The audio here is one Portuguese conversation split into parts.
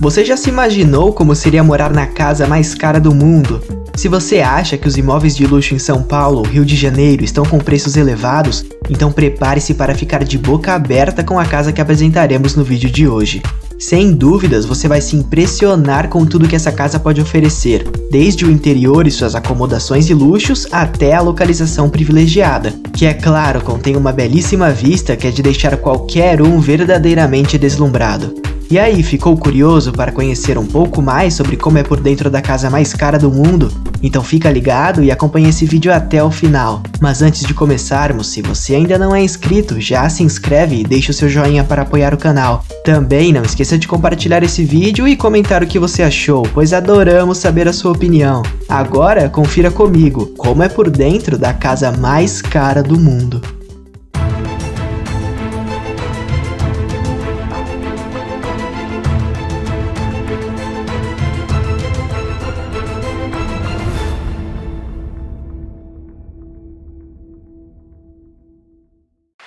Você já se imaginou como seria morar na casa mais cara do mundo? Se você acha que os imóveis de luxo em São Paulo, Rio de Janeiro estão com preços elevados, então prepare-se para ficar de boca aberta com a casa que apresentaremos no vídeo de hoje. Sem dúvidas, você vai se impressionar com tudo que essa casa pode oferecer, desde o interior e suas acomodações e luxos até a localização privilegiada, que é claro contém uma belíssima vista que é de deixar qualquer um verdadeiramente deslumbrado. E aí, ficou curioso para conhecer um pouco mais sobre como é por dentro da casa mais cara do mundo? Então fica ligado e acompanhe esse vídeo até o final. Mas antes de começarmos, se você ainda não é inscrito, já se inscreve e deixa o seu joinha para apoiar o canal. Também não esqueça de compartilhar esse vídeo e comentar o que você achou, pois adoramos saber a sua opinião. Agora, confira comigo como é por dentro da casa mais cara do mundo.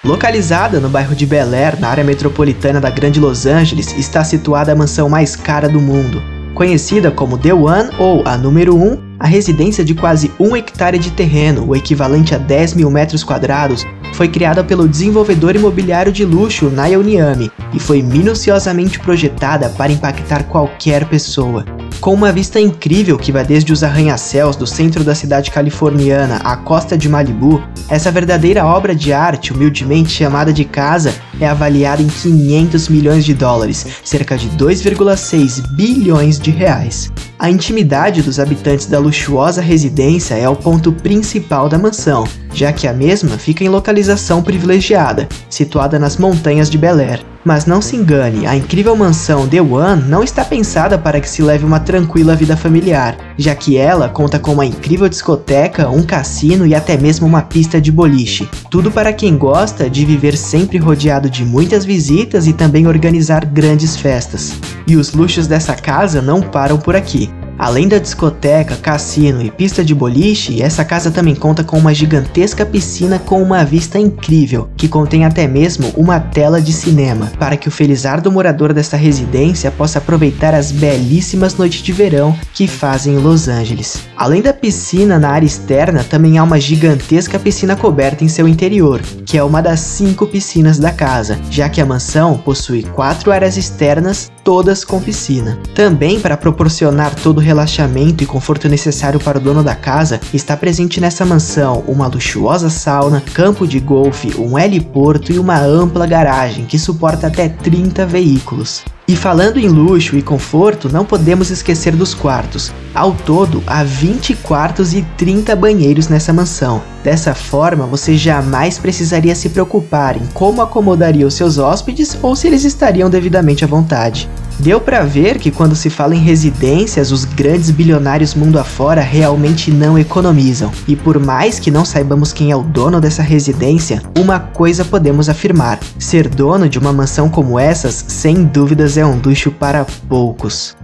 Localizada no bairro de Bel Air, na área metropolitana da Grande Los Angeles, está situada a mansão mais cara do mundo. Conhecida como The One ou a número 1, a residência de quase um hectare de terreno, o equivalente a 10 mil metros quadrados, foi criada pelo desenvolvedor imobiliário de luxo Niall Niami e foi minuciosamente projetada para impactar qualquer pessoa. Com uma vista incrível que vai desde os arranha-céus do centro da cidade californiana à costa de Malibu, essa verdadeira obra de arte, humildemente chamada de casa, é avaliada em 500 milhões de dólares, cerca de 2,6 bilhões de reais. A intimidade dos habitantes da luxuosa residência é o ponto principal da mansão, já que a mesma fica em localização privilegiada, situada nas montanhas de Bel Air. Mas não se engane, a incrível mansão The One não está pensada para que se leve uma tranquila vida familiar, já que ela conta com uma incrível discoteca, um cassino e até mesmo uma pista de boliche. Tudo para quem gosta de viver sempre rodeado de muitas visitas e também organizar grandes festas. E os luxos dessa casa não param por aqui. Além da discoteca, cassino e pista de boliche, essa casa também conta com uma gigantesca piscina com uma vista incrível, que contém até mesmo uma tela de cinema, para que o felizardo morador dessa residência possa aproveitar as belíssimas noites de verão que fazem em Los Angeles. Além da piscina na área externa, também há uma gigantesca piscina coberta em seu interior, que é uma das cinco piscinas da casa, já que a mansão possui quatro áreas externas, todas com piscina. Também para proporcionar todo o relaxamento e conforto necessário para o dono da casa, está presente nessa mansão uma luxuosa sauna, campo de golfe, um heliporto e uma ampla garagem que suporta até 30 veículos. E falando em luxo e conforto, não podemos esquecer dos quartos. Ao todo, há 20 quartos e 30 banheiros nessa mansão. Dessa forma, você jamais precisaria se preocupar em como acomodaria os seus hóspedes ou se eles estariam devidamente à vontade. Deu para ver que quando se fala em residências, os grandes bilionários mundo afora realmente não economizam. E por mais que não saibamos quem é o dono dessa residência, uma coisa podemos afirmar: ser dono de uma mansão como essas, sem dúvidas é um luxo para poucos.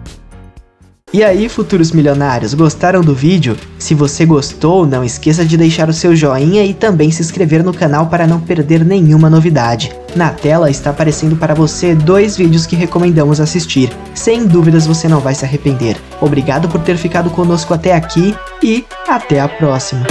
E aí, futuros milionários, gostaram do vídeo? Se você gostou, não esqueça de deixar o seu joinha e também se inscrever no canal para não perder nenhuma novidade. Na tela está aparecendo para você dois vídeos que recomendamos assistir. Sem dúvidas você não vai se arrepender. Obrigado por ter ficado conosco até aqui e até a próxima.